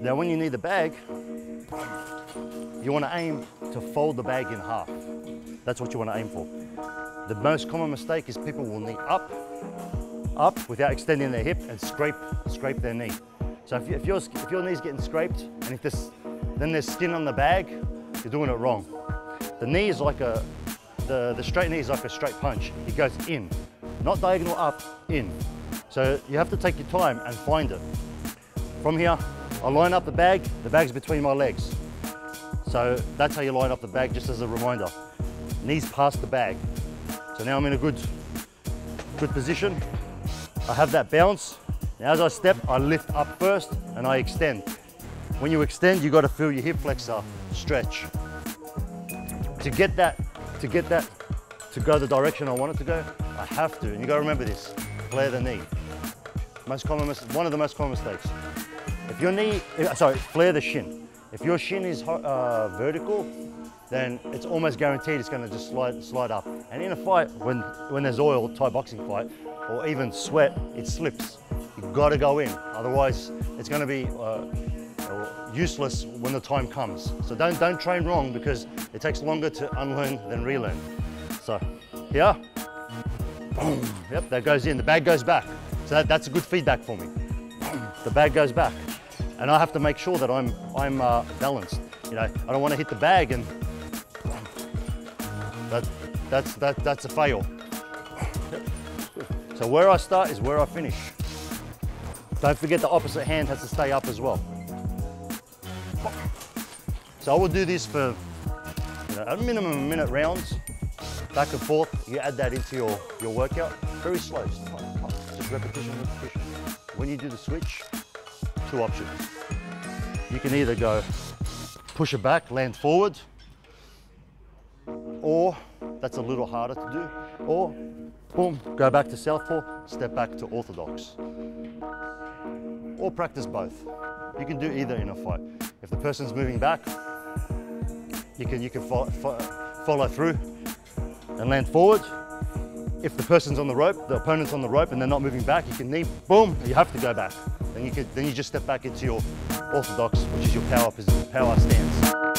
Now when you knee the bag, you want to aim to fold the bag in half. That's what you want to aim for. The most common mistake is people will knee up, up without extending their hip and scrape, scrape their knee. So if, you, if, your, if your knee's getting scraped and if this, then there's skin on the bag, you're doing it wrong. The knee is like a, the, the straight knee is like a straight punch. It goes in, not diagonal up, in. So you have to take your time and find it. From here, I line up the bag, the bag's between my legs. So that's how you line up the bag, just as a reminder. Knees past the bag. So now I'm in a good, good position. I have that bounce. Now as I step, I lift up first and I extend. When you extend, you got to feel your hip flexor stretch. To get that, to get that to go the direction I want it to go, I have to, and you got to remember this, flare the knee. Most common, one of the most common mistakes. If your knee, eh, sorry, flare the shin. If your shin is uh, vertical, then it's almost guaranteed it's going to just slide, slide up. And in a fight, when, when there's oil, Thai boxing fight, or even sweat, it slips. You've got to go in, otherwise it's going to be uh, useless when the time comes. So don't, don't train wrong because it takes longer to unlearn than relearn. So here, boom, yep, that goes in, the bag goes back. So that, that's a good feedback for me. The bag goes back. And I have to make sure that I'm, I'm uh, balanced. You know, I don't want to hit the bag and that, that's, that, that's a fail. So where I start is where I finish. Don't forget the opposite hand has to stay up as well. So I will do this for you know, a minimum of a minute rounds, back and forth. You add that into your, your workout. Very slow, just repetition, repetition. When you do the switch, two options. You can either go push it back, land forward, or that's a little harder to do, or boom, go back to southpaw, step back to orthodox. Or practice both. You can do either in a fight. If the person's moving back, you can, you can fo fo follow through and land forward. If the person's on the rope, the opponent's on the rope and they're not moving back, you can knee, boom, you have to go back. Then you, can, then you just step back into your orthodox, which is your power, power stance.